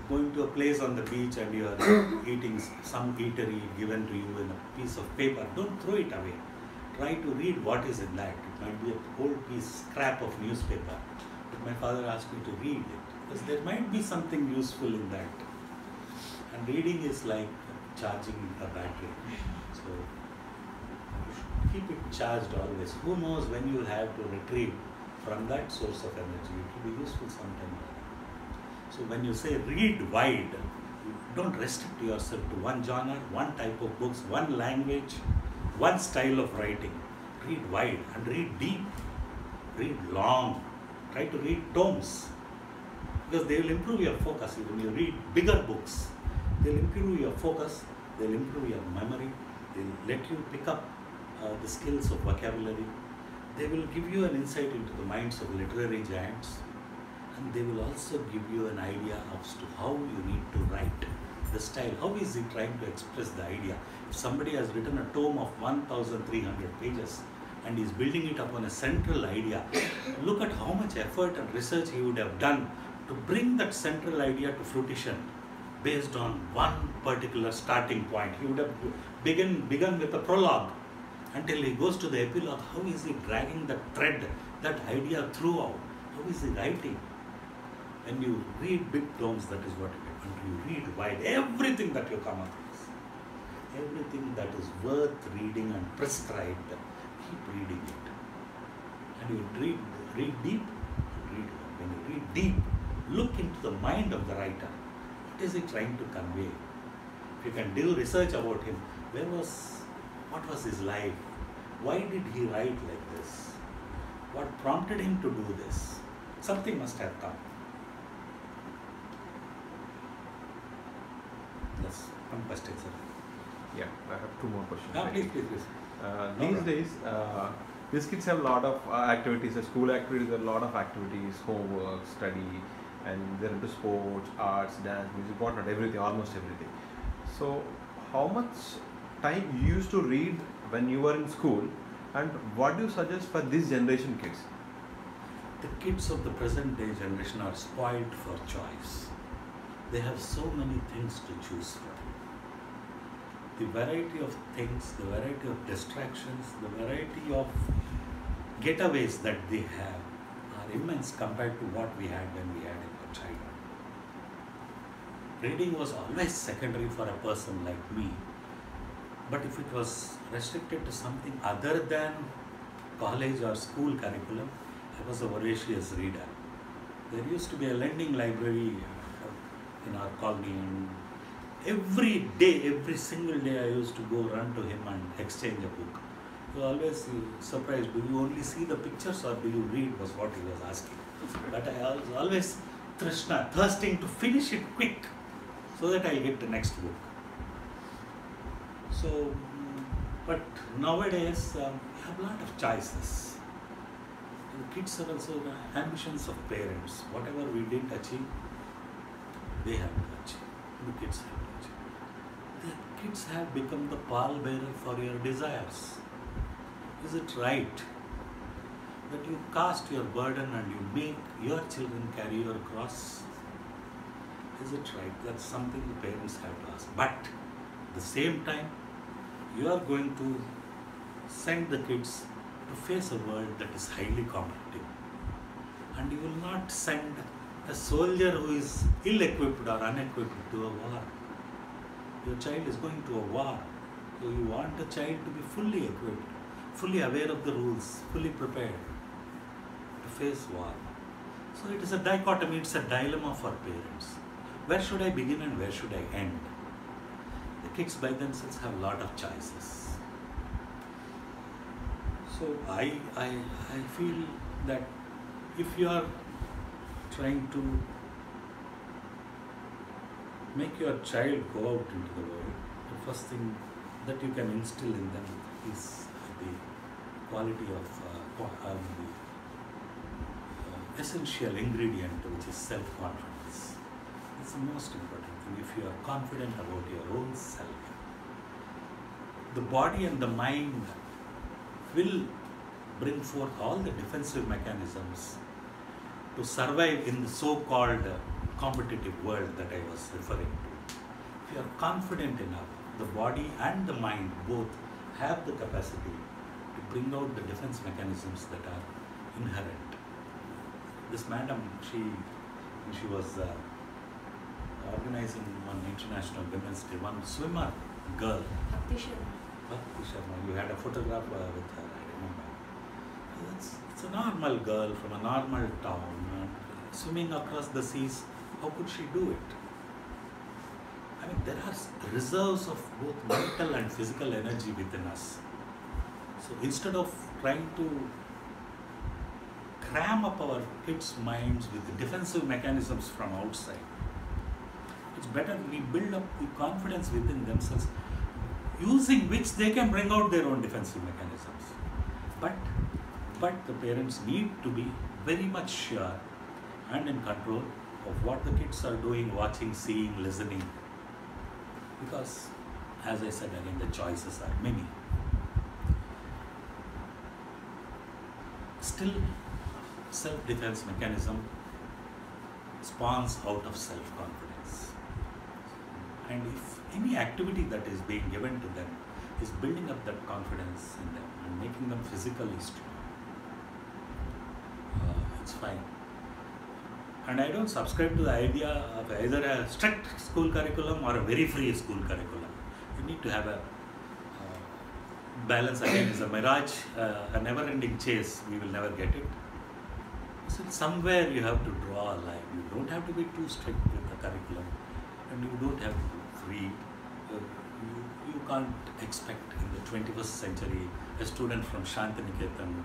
going to a place on the beach and you are eating some eatery given to you in a piece of paper, don't throw it away. Try to read what is in that. Might be a whole piece scrap of newspaper. But my father asked me to read it because there might be something useful in that. And reading is like charging a battery. So keep it charged always. Who knows when you will have to retrieve from that source of energy. It will be useful sometime. So when you say read wide, don't restrict yourself to one genre, one type of books, one language, one style of writing. Read wide and read deep. Read long. Try to read tomes because they will improve your focus. When you read bigger books, they'll improve your focus, they'll improve your memory, they'll let you pick up uh, the skills of vocabulary. They will give you an insight into the minds of literary giants and they will also give you an idea as to how you need to write the style. How is he trying to express the idea? If somebody has written a tome of 1,300 pages and is building it upon a central idea, look at how much effort and research he would have done to bring that central idea to fruition based on one particular starting point. He would have begin, begun with a prologue until he goes to the epilogue. How is he dragging that thread, that idea throughout? How is he writing? When you read big tomes, that is what you get. When you read wide, everything that you come across, everything that is worth reading and prescribed, keep reading it. And you read, read deep, read. When you read deep, look into the mind of the writer. What is he trying to convey? If you can do research about him, where was, what was his life? Why did he write like this? What prompted him to do this? Something must have come. Yes, one question, sir. Yeah, I have two more questions. Ah, please, please, please. Uh, these days, uh, these kids have a lot of uh, activities, school activities, a lot of activities, homework, study, and they're into sports, arts, dance, music, whatnot, everything, almost everything. So, how much time you used to read when you were in school, and what do you suggest for this generation kids? The kids of the present day generation are spoiled for choice. They have so many things to choose from. The variety of things, the variety of distractions, the variety of getaways that they have are immense compared to what we had when we had in our childhood. Reading was always secondary for a person like me. But if it was restricted to something other than college or school curriculum, I was a voracious reader. There used to be a lending library uh, in our colony, every day, every single day, I used to go run to him and exchange a book. Was always surprised. Do you only see the pictures or do you read? Was what he was asking. But I was always Trishna, thirsting to finish it quick, so that I'll get the next book. So, but nowadays um, we have a lot of choices. The kids are also the ambitions of parents. Whatever we didn't achieve, they have to achieve. The kids have kids have become the pallbearer for your desires. Is it right that you cast your burden and you make your children carry your cross? Is it right? That's something the parents have to ask. But at the same time, you are going to send the kids to face a world that is highly competitive. And you will not send a soldier who is ill equipped or unequipped to a war. Your child is going to a war. So you want a child to be fully equipped, fully aware of the rules, fully prepared to face war. So it is a dichotomy, it's a dilemma for parents. Where should I begin and where should I end? The kids by themselves have a lot of choices. So I, I, I feel that if you are trying to make your child go out into the world, the first thing that you can instill in them is the quality of uh, um, the uh, essential ingredient which is self-confidence. It's the most important thing. If you are confident about your own self, the body and the mind will bring forth all the defensive mechanisms to survive in the so-called competitive world that I was referring to. If you are confident enough, the body and the mind both have the capacity to bring out the defense mechanisms that are inherent. This madam, she, she was uh, organizing one international women's day, one swimmer girl, Bhakti Sharma. Bhakti Sharma, you had a photograph uh, with her, I remember. It's, it's a normal girl from a normal town, and swimming across the seas. How could she do it? I mean, there are reserves of both mental and physical energy within us. So instead of trying to cram up our kids' minds with defensive mechanisms from outside, it's better we build up the confidence within themselves using which they can bring out their own defensive mechanisms. But, but the parents need to be very much sure and in control of what the kids are doing, watching, seeing, listening. Because, as I said again, the choices are many. Still, self defense mechanism spawns out of self confidence. And if any activity that is being given to them is building up that confidence in them and making them physically strong, uh, it's fine. And I don't subscribe to the idea of either a strict school curriculum or a very free school curriculum. You need to have a uh, balance again is a mirage, uh, a never ending chase, we will never get it. So somewhere you have to draw a line. You don't have to be too strict with the curriculum, and you don't have to be free. Uh, you, you can't expect in the 21st century a student from Shantiniketan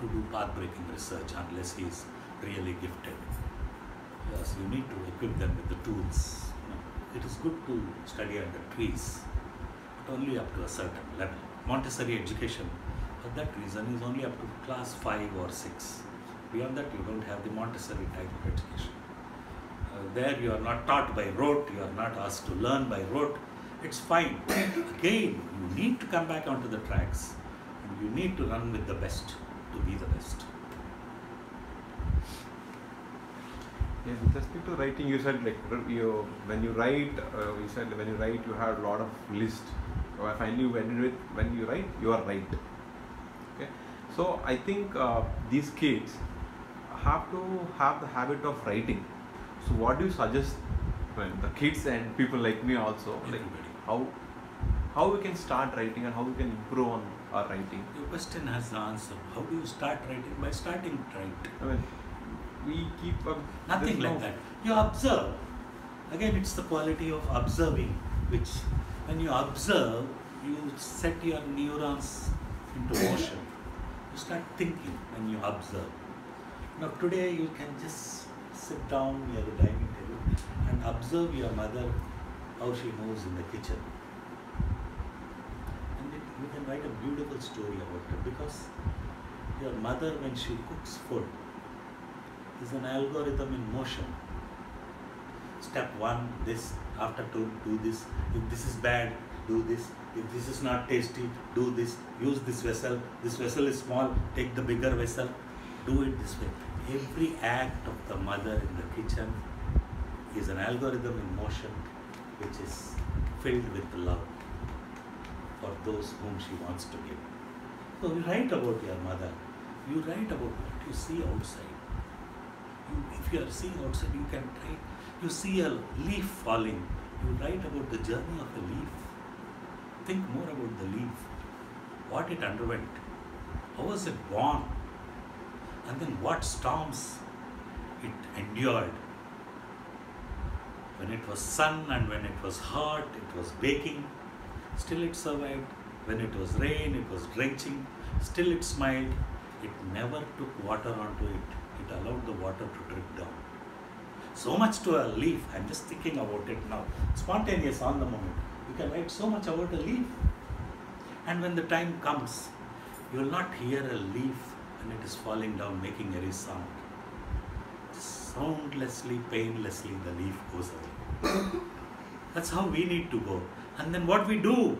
to do path-breaking research unless he is really gifted. Yes, you need to equip them with the tools. You know, it is good to study under trees, but only up to a certain level. Montessori education for that reason is only up to class 5 or 6. Beyond that, you don't have the Montessori type of education. Uh, there, you are not taught by rote, you are not asked to learn by rote. It's fine. Again, you need to come back onto the tracks and you need to run with the best to be the best. Yeah, with respect to writing, you said like you when you write, uh, you said when you write you have a lot of list. So I find you when you write, when you write, you are right. Okay, so I think uh, these kids have to have the habit of writing. So what do you suggest when the kids and people like me also like how how we can start writing and how we can improve on our writing? Your question has the answer. How do you start writing? By starting to write. I mean, we keep up Nothing like no- that. You observe. Again, it's the quality of observing, which when you observe, you set your neurons into motion. You start thinking when you observe. Now, today you can just sit down near the dining table and observe your mother, how she moves in the kitchen. And it, you can write a beautiful story about her because your mother, when she cooks food, is an algorithm in motion. Step one, this, after two, do this. If this is bad, do this. If this is not tasty, do this. Use this vessel. This vessel is small, take the bigger vessel. Do it this way. Every act of the mother in the kitchen is an algorithm in motion which is filled with love for those whom she wants to give. So you write about your mother. You write about what you see outside. You, if you are seeing outside, you can write. You see a leaf falling. You write about the journey of a leaf. Think more about the leaf, what it underwent, how was it born, and then what storms it endured. When it was sun and when it was hot, it was baking, still it survived. When it was rain, it was drenching, still it smiled. It never took water onto it, it allowed the water to drip down. So much to a leaf, I'm just thinking about it now. Spontaneous on the moment. You can write so much about a leaf. And when the time comes, you will not hear a leaf when it is falling down making any sound. Soundlessly, painlessly, the leaf goes away. That's how we need to go. And then what we do,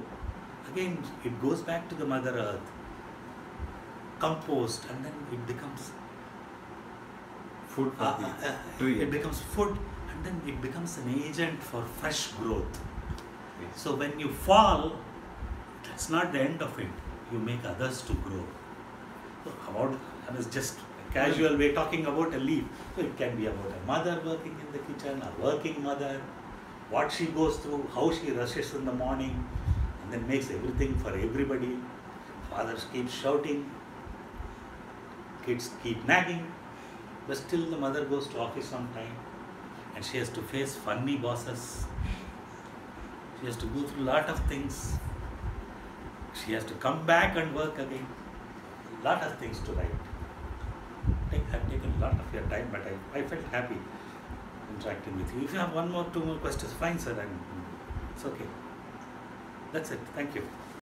again, it goes back to the Mother Earth, compost, and then it becomes food for uh, the uh, uh, it becomes food, and then it becomes an agent for fresh growth. Yes. So when you fall, that's not the end of it. You make others to grow. So about I was just a casual way talking about a leaf. So it can be about a mother working in the kitchen, a working mother, what she goes through, how she rushes in the morning, and then makes everything for everybody. Fathers keep shouting, kids keep nagging, but still the mother goes to office on time, and she has to face funny bosses. She has to go through a lot of things. She has to come back and work again. A Lot of things to write. I've taken a lot of your time, but I, I felt happy interacting with you. If you have one more, two more questions, fine, sir. I'm, it's okay. That's it. Thank you.